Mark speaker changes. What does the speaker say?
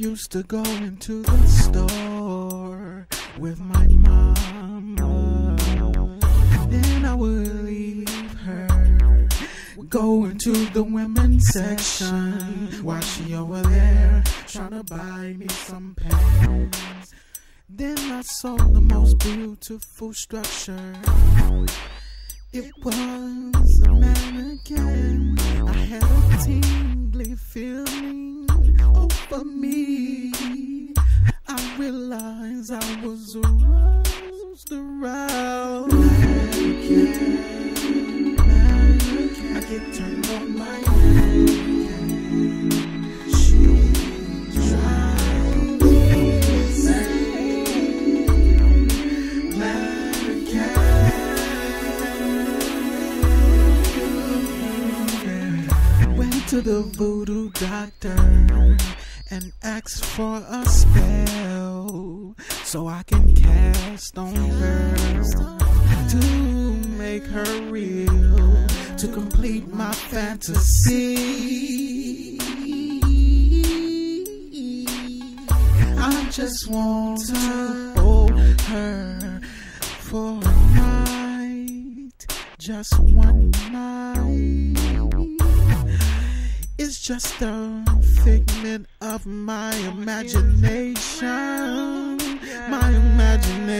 Speaker 1: used to go into the store with my mama. Then I would leave her. Go into the women's section while she over there trying to buy me some pants. Then I saw the most beautiful structure. It was a mannequin. I had a tingly feeling over me. I realized I was aroused around. Mannequin, to the voodoo doctor and ask for a spell so I can cast on her to make her real, to complete my fantasy. I just want to hold her for a night, just one night. It's just a figment of my imagination. My imagination.